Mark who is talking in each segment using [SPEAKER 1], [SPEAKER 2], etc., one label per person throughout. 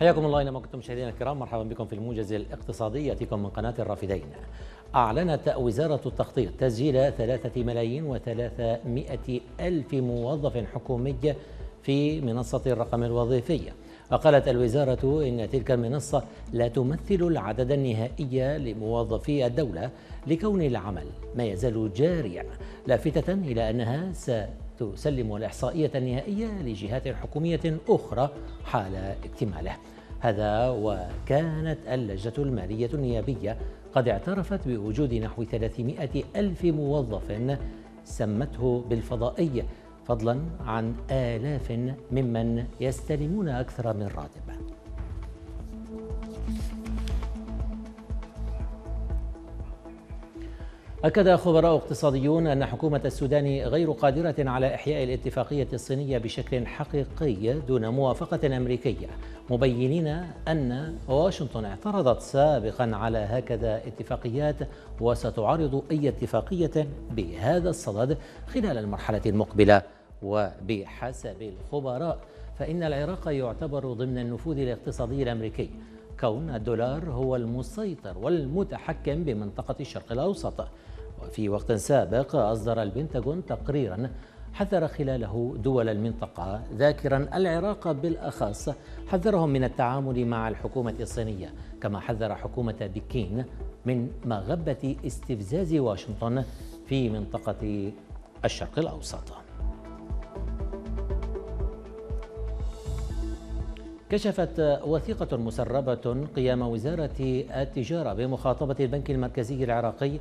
[SPEAKER 1] حياكم الله أينما كنتم مشاهدينا الكرام مرحبا بكم في الموجز الاقتصادي يأتيكم من قناة الرافدين. أعلنت وزارة التخطيط تسجيل ثلاثة ملايين وثلاثمائة ألف موظف حكومي في منصة الرقم الوظيفي. وقالت الوزارة إن تلك المنصة لا تمثل العدد النهائي لموظفي الدولة لكون العمل ما يزال جاريا لافتة إلى أنها ستسلم الإحصائية النهائية لجهات حكومية أخرى حال اكتماله. هذا وكانت اللجنة المالية النيابية قد اعترفت بوجود نحو 300 ألف موظف سمته بالفضائي فضلا عن آلاف ممن يستلمون أكثر من راتب. أكد خبراء اقتصاديون أن حكومة السودان غير قادرة على إحياء الاتفاقية الصينية بشكل حقيقي دون موافقة أمريكية. مبينين أن واشنطن اعترضت سابقا على هكذا اتفاقيات وستعارض أي اتفاقية بهذا الصدد خلال المرحلة المقبلة. وبحسب الخبراء فإن العراق يعتبر ضمن النفوذ الاقتصادي الأمريكي. كون الدولار هو المسيطر والمتحكم بمنطقة الشرق الأوسط. وفي وقت سابق أصدر البنتاغون تقريرا حذر خلاله دول المنطقة ذاكرا العراق بالأخص حذرهم من التعامل مع الحكومة الصينية كما حذر حكومة بكين من مغبة استفزاز واشنطن في منطقة الشرق الأوسط. كشفت وثيقة مسربة قيام وزارة التجارة بمخاطبة البنك المركزي العراقي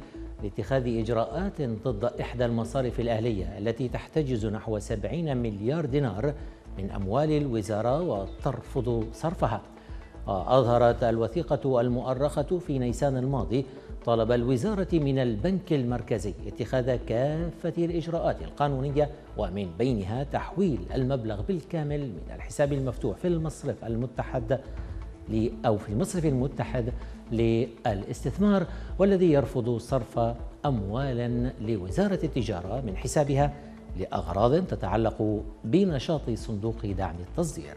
[SPEAKER 1] لاتخاذ إجراءات ضد إحدى المصارف الأهلية التي تحتجز نحو 70 مليار دينار من أموال الوزارة وترفض صرفها. أظهرت الوثيقة المؤرخة في نيسان الماضي طلب الوزارة من البنك المركزي اتخاذ كافة الإجراءات القانونية ومن بينها تحويل المبلغ بالكامل من الحساب المفتوح في المصرف المتحد أو في المصرف المتحد للاستثمار والذي يرفض صرف أموال لوزارة التجارة من حسابها لأغراض تتعلق بنشاط صندوق دعم التصدير.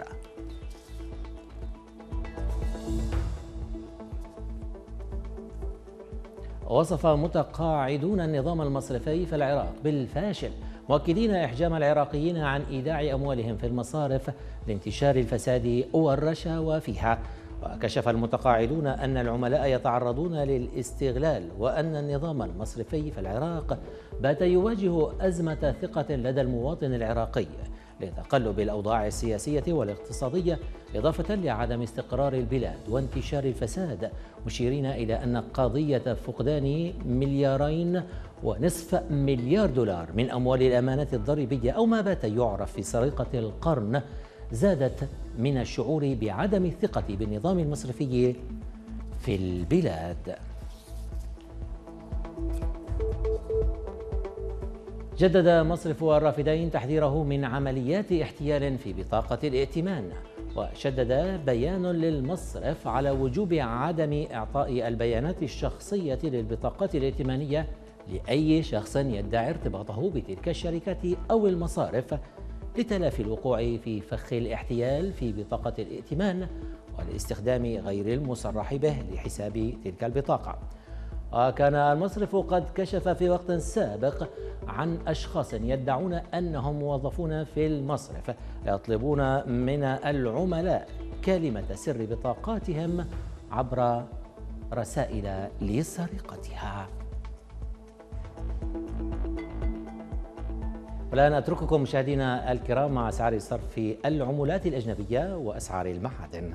[SPEAKER 1] وصف متقاعدون النظام المصرفي في العراق بالفاشل مؤكدين إحجام العراقيين عن إيداع أموالهم في المصارف لانتشار الفساد والرشاوى فيها وكشف المتقاعدون أن العملاء يتعرضون للاستغلال وأن النظام المصرفي في العراق بات يواجه أزمة ثقة لدى المواطن العراقي. لتقلب الأوضاع السياسية والاقتصادية إضافة لعدم استقرار البلاد وانتشار الفساد مشيرين إلى أن قضية فقدان مليارين ونصف مليار دولار من أموال الأمانات الضريبية أو ما بات يعرف في سرقة القرن زادت من الشعور بعدم الثقة بالنظام المصرفي في البلاد. جدد مصرف الرافدين تحذيره من عمليات احتيال في بطاقة الائتمان وشدد بيان للمصرف على وجوب عدم إعطاء البيانات الشخصية للبطاقات الائتمانية لأي شخص يدعي ارتباطه بتلك الشركات أو المصارف لتلافي الوقوع في فخ الاحتيال في بطاقة الائتمان والاستخدام غير المصرح به لحساب تلك البطاقة. وكان المصرف قد كشف في وقت سابق عن أشخاص يدعون أنهم موظفون في المصرف يطلبون من العملاء كلمة سر بطاقاتهم عبر رسائل لسرقتها. والآن أترككم مشاهدينا الكرام مع أسعار في العملات الأجنبية وأسعار المعادن.